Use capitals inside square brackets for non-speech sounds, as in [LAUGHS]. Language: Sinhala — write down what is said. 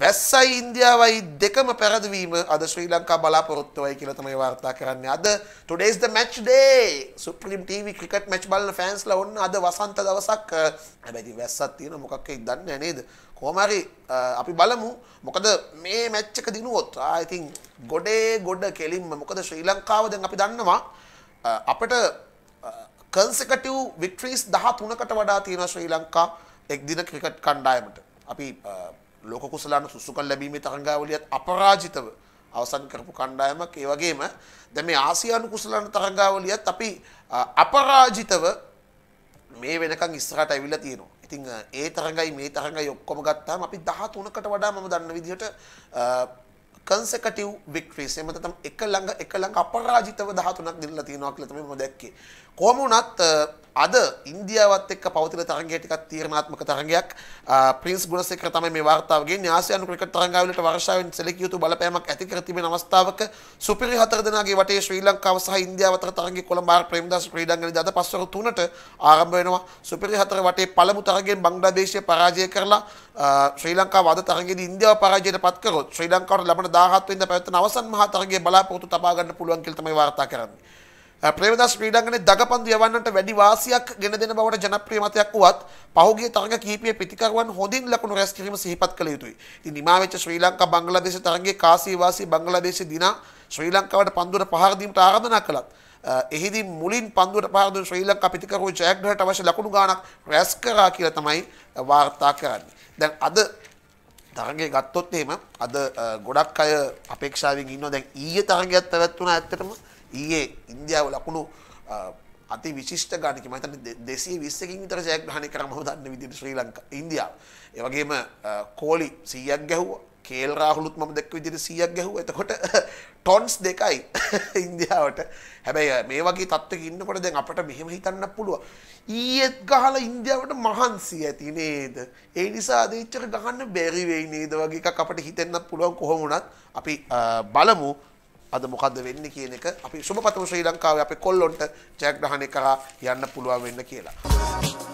වැස්සයි ඉන්දියාවයි දෙකම පැරදවීම අද ශ්‍රී ලංකා බලාපොරොත්තුවයි කියලා තමයි වාර්තා කරන්නේ. අද today's the match day. Supreme TV cricket match බලන ෆෑන්ස්ලා ඔන්න අද වසන්ත දවසක් හැබැයි වැස්සක් තියෙන මොකක් වෙයිද දන්නේ නැහැ නේද? කොහොම හරි අපි බලමු. මොකද මේ මැච් එක දිනුවොත් I think ගොඩේ ගොඩ කෙලින්ම මොකද ශ්‍රී ලංකාව දැන් අපි දන්නවා අපිට consecutive victories 13කට වඩා තියෙනවා ශ්‍රී ලංකා එක් දින ක්‍රිකට් කණ්ඩායමට. අපි ලෝක කුසලාන සුසුකල් ලැබීමේ තරංගාවලියත් අපරාජිතව අවසන් කරපු කණ්ඩායමක් ඒ වගේම දැන් මේ ආසියානු කුසලාන තරංගාවලියත් අපි අපරාජිතව මේ වෙනකන් ඉස්සරහට ඇවිල්ලා තියෙනවා. ඉතින් ඒ තරඟයි මේ තරඟයි ඔක්කොම ගත්තාම අපි 13කට වඩා මම දන්න විදිහට consecutive victories එහෙම නැත්නම් එක ළඟ එක ළඟ අපරාජිතව 13ක් දිනලා තියෙනවා කියලා තමයි මම දැක්කේ. කොහොම වුණත් අද ඉන්දියාවත් එක්ක පවතින තරගය ටිකක් තීරණාත්මක තරගයක්. ප්‍රින්ස් ගුණසේකර තමයි මේ වාර්තාව ගෙන්නේ ආසියානු ක්‍රිකට් තරගාවලියට වර්ෂාවෙන් සැලකිය යුතු බලපෑමක් ඇති කර තිබෙන අවස්ථාවක සුපිරි හතර දෙනාගේ වටේ ශ්‍රී ලංකාව සහ ඉන්දියාව අතර තරගය කොළඹ ආර් ප්‍රේමදාස ක්‍රීඩාංගණයේදී අද පස්වරු 3ට ආරම්භ වෙනවා. සුපිරි හතර වටේ පළමු තරගයෙන් බංග්ලාදේශය පරාජය කරලා ශ්‍රී ලංකාව අද තරගයේදී ඉන්දියාව පරාජයට පත් කරොත් ශ්‍රී ලංකාවට ලබන 17 වෙනිදා පැවැත්වෙන අවසන් මහා තරගයේ බලාපොරොත්තු තබා ගන්න පුළුවන් කියලා තමයි වාර්තා කරන්නේ. ප්‍රේමදාස් ක්‍රීඩාංගණයේ දගපන්දු යවන්නට වැඩි වාසියක් ගෙන දෙන බවට ජනප්‍රිය මතයක් වුවත් පහුගිය තරඟ කිහිපයේ පිටිකරුවන් හොඳින් ලකුණු රැස් කිරීම සිහිපත් කළ යුතුයි. ඉතින් නිමා වෙච්ච ශ්‍රී ලංකා බංග්ලාදේශ තරඟයේ කාසී වාසී බංග්ලාදේශ දිනා ශ්‍රී ලංකාවට පන්දුවට පහර දීමට ආරාධනා කළත් එහිදී මුලින් පන්දුවට පහර දුන් ශ්‍රී ලංකා පිටිකරුවෝ ජයග්‍රහණයට අවශ්‍ය ලකුණු ගාණක් රැස් කරා කියලා තමයි වාර්තා කරන්නේ. දැන් අද තරගය ගත්තොත් එහෙම අද ගොඩක් අය අපේක්ෂාවෙන් ඉන්නවා දැන් ඊයේ තරගයක් පැවැත්වුණා ඇත්තටම ඊයේ ඉන්දියාව ලකුණු අති විශිෂ්ට ගානක මතන දෙසේ විස්සකින් විතර ජයග්‍රහණය කරම දන්න විදිට ශ්‍රී ලංකා ඉන්දියාව. ඒවගේම කෝලි සීයක් ගැහුව කේල් රාහුලුත් මම දැක්ක විදිට සීයක් ගැහුව එතකොට [LAUGHS] ටොන්ස් දෙකයි [LAUGHS] ඉන්දියාවට හැබැයි මේ වගේ තත්වක ඉන්නකොට දැන් අපට මෙහෙම හිතන්න පුළුව. ඊයත් ගහල ඉන්දියාවට මහන්සි ඇති නේද. ඒ නිසා අදච්චර ගහන්න බැරිවෙයි නේද වගේ එකක් අපට හිතෙන්න්නත් පුළුවන් කොහොමුණත් අපි බලමු අද මොකක්ද වෙන්න කියන එක අපි සුභපතම ශ්‍රී ලංකාවේ අපේ කොල්ලොන්ට ජයග්‍රහණය කරා යන්න පුළුවන් වෙන්න කියලා.